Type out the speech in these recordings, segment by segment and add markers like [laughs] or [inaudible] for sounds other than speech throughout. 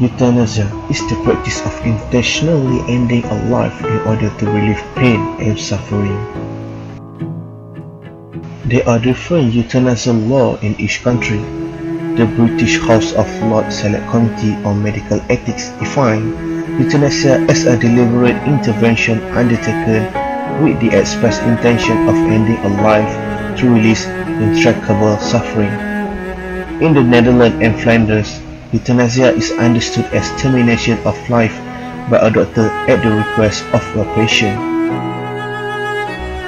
Euthanasia is the practice of intentionally ending a life in order to relieve pain and suffering. There are different euthanasia laws in each country. The British House of Lords Select Committee on Medical Ethics define euthanasia as a deliberate intervention undertaken with the express intention of ending a life to release intractable suffering. In the Netherlands and Flanders, euthanasia is understood as termination of life by a doctor at the request of a patient.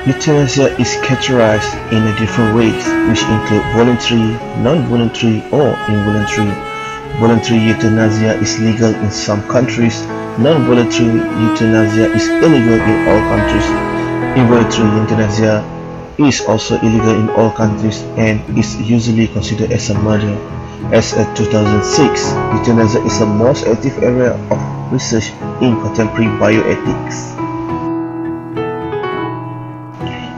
Euthanasia is categorized in different ways, which include voluntary, non-voluntary, or involuntary. Voluntary euthanasia is legal in some countries. Non-voluntary euthanasia is illegal in all countries. Involuntary euthanasia is also illegal in all countries and is usually considered as a murder. As of 2006, euthanasia is the most active area of research in contemporary bioethics.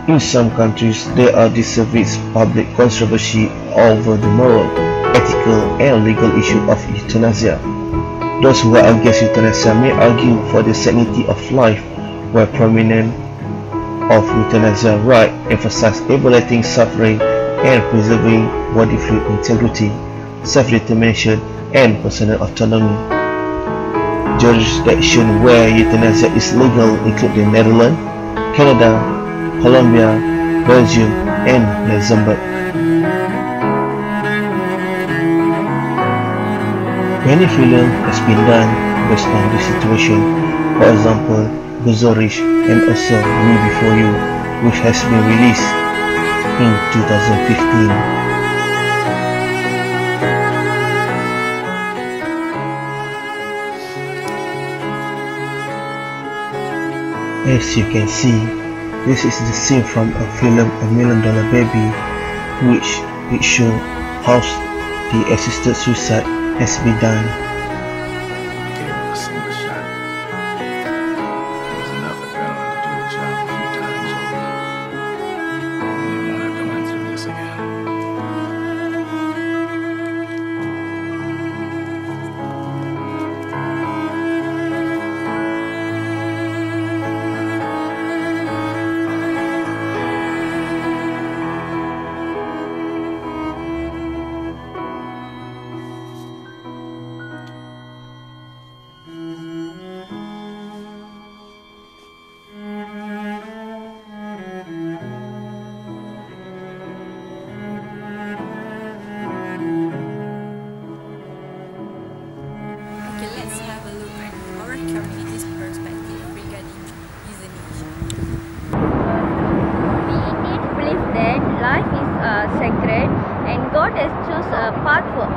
In some countries, there are deserves public controversy over the moral, ethical, and legal issue of euthanasia. Those who are against euthanasia may argue for the sanctity of life, while prominent of euthanasia right emphasize eliminating suffering and preserving body fluid integrity, self-determination, and personal autonomy. Jurisdictions where euthanasia is legal include the Netherlands, Canada, Colombia, Belgium, and Luxembourg. Many films has been done based on this situation. For example, Guzaarish and also Me Before You, which has been released in 2015. As you can see, this is the scene from a film A Million Dollar Baby, which it shows how the assisted suicide has been done.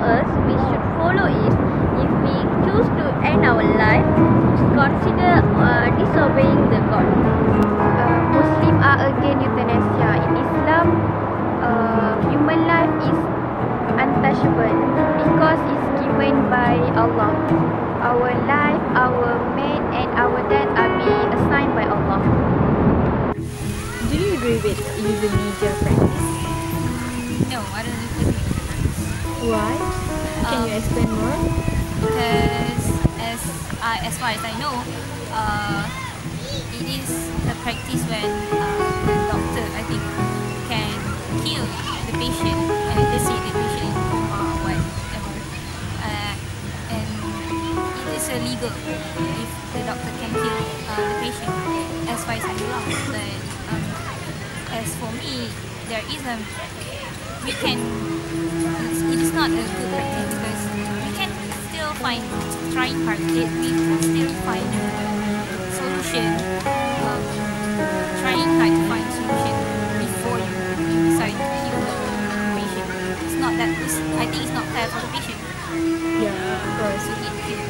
Us. We should follow it. If we choose to end our life, it's consider uh, disobeying the God. Uh, Muslim are against euthanasia. In Islam, uh, human life is untouchable because it's given by Allah. Our life, our mate, and our death are being assigned by Allah. Do you agree with euthanasia practice? No, I don't agree. Why? Can you Um, explain more? because as I, as far as I know, uh, it is a practice when uh, the doctor, I think, can kill the patient and let's say the patient in coma or whatever, uh, and it is illegal if the doctor can kill uh, the patient. As far as I know, but um, as for me, there is a we can it's, it is not a good practice because we can still find trying hard. We can still find solution. Um, trying hard to find solution before you, decide to heal the patient. It's not that. It's, I think it's not fair for the patient. Yeah, of course. So, it,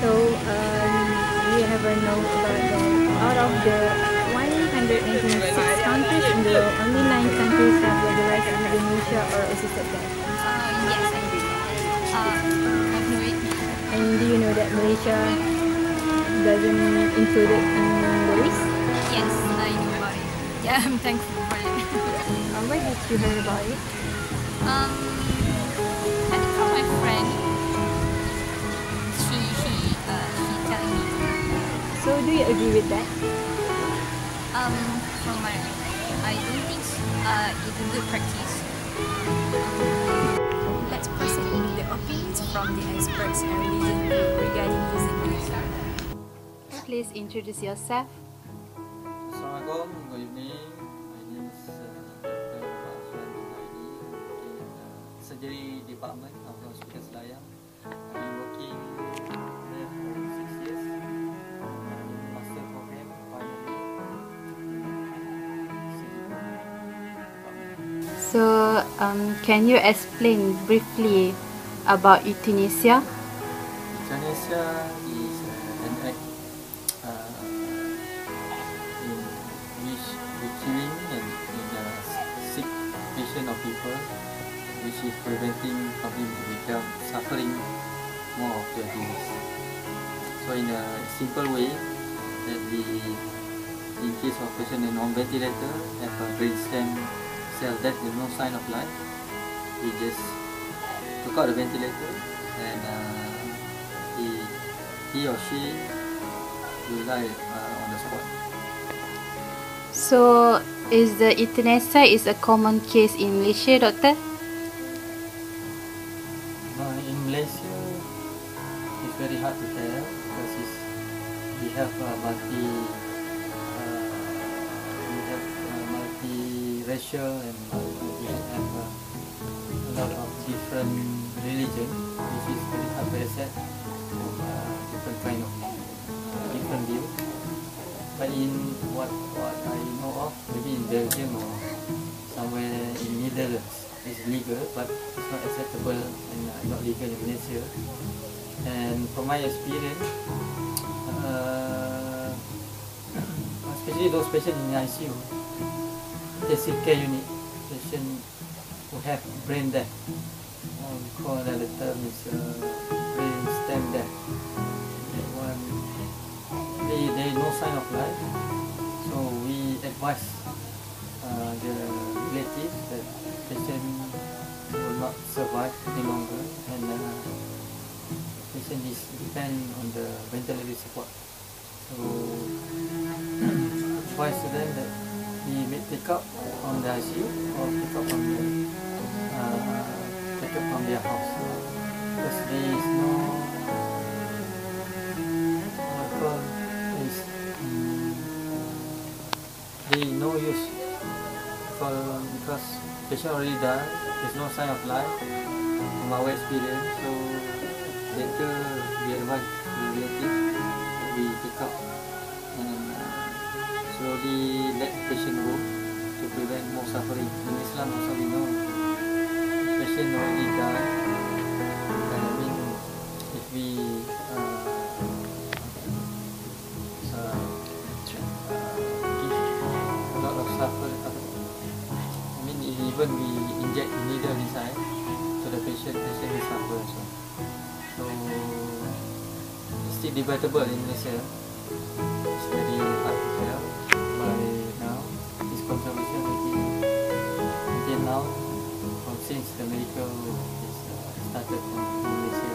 so um, we have a note about the out of the 186 countries in the world, only nine countries have legalized euthanasia or assisted death. Yes, I do. Uh, I know it. And do you know that Malaysia doesn't include it in the list? Yes, I know about it. [laughs] Yeah, I'm thankful for it. Uh, where did you hear about it? um, I think from my friend. She, she, uh, she telling me. So, do you agree with that? Um, from my, I don't think uh, it's a good practice. From the experts and religion group regarding euthanasia. Please introduce yourself. Assalamualaikum, good evening. My name is uh, Dr. Baswan Zuhairi in the Surgery Department of the Hospital Selayang. I've been working there for six years in master program final year in surgical department. So, um, can you explain briefly about euthanasia? Euthanasia is an act uh, in which we killing and in a sick patient of people, which is preventing him to become suffering more of their disease. So in a simple way, that we, in case of patient in on ventilator, have a brain stem cell death with no sign of life, we just took out the ventilator and uh, he, he or she will die uh, on the spot. So, is the euthanasia is a common case in Malaysia, doctor? Uh, in Malaysia, it's very hard to tell because it's, we have uh, multi uh, we have uh, multi-racial and multi, we have a lot of different religion, which is very to accept uh, different kind of different view. But in what what I know of, maybe in Belgium or somewhere in Netherlands, it's legal, but it's not acceptable and not legal in Malaysia. And from my experience, uh, [coughs] especially those patients in ICU, intensive care unit, patient who have brain death, call the term is uh, brain stem death. That one, they, they no sign of life, so we advise uh, the relatives that patient will not survive any longer and uh, patient is depend on the ventilator support. So [clears throat] advise to them that he may take up on the ICU or pick up from the uh, take from their house because there is mm, is no use for because patient already died there's no sign of life from our experience so later we advise the relative we pick up and uh, slowly let the patient go to prevent more suffering. In Islam also we know patient already died and I mean if we uh, uh, give a lot of suffer I mean even we inject needle inside to the patient, will suffer also. So it's still debatable in Malaysia. It's very the medical is uh, started in Malaysia.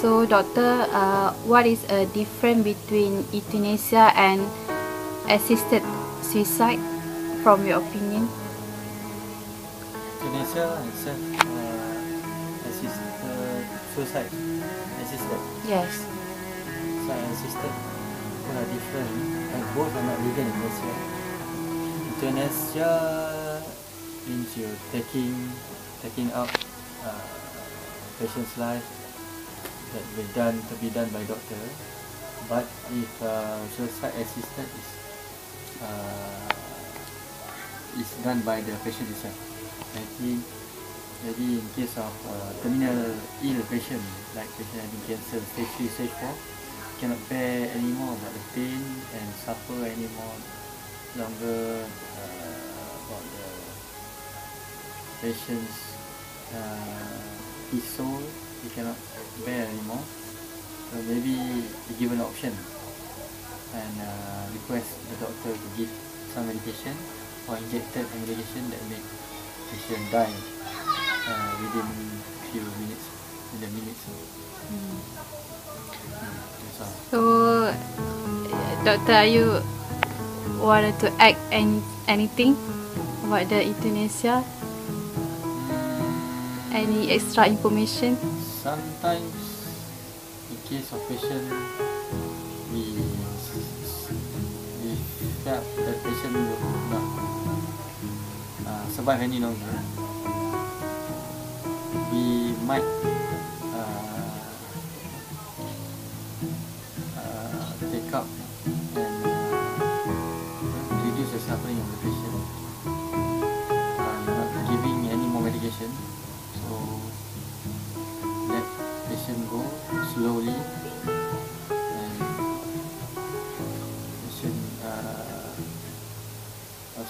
So, doctor, uh, what is a difference between euthanasia and assisted suicide, from your opinion? Indonesia and uh, assisted suicide assisted. Yes. Suicide assisted both are different and both are not legal in Malaysia. Euthanasia means you're taking taking out uh, patient's life that will done to be done by doctor. But if uh, suicide assisted is uh, is done by the patient itself. I think maybe in case of uh, terminal ill patient, like patient having cancer, stage 3, stage 4, cannot bear anymore about the pain and suffer anymore longer patient's uh, his soul, he cannot bear anymore. So maybe give an option and uh, request the doctor to give some medication or injected medication that make patient die uh, within few minutes, in the minutes. Mm. So, Doctor, you wanted to act any, anything about the euthanasia? Any extra information? Sometimes, in case of patient, we we felt that patient will not uh, survive any longer. We might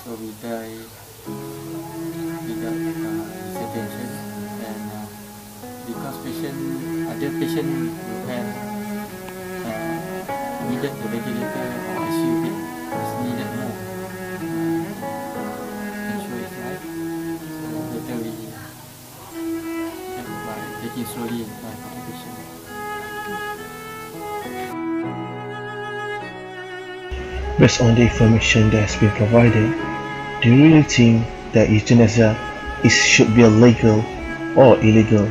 also we die without uh, attention and uh, because patient other patient who have uh, needed the ventilator or ICU bed is needed more uh, ensure his life so better we help by taking slowly by for the patient. Based on the information that has been provided, do you really think that euthanasia is should be legal or illegal?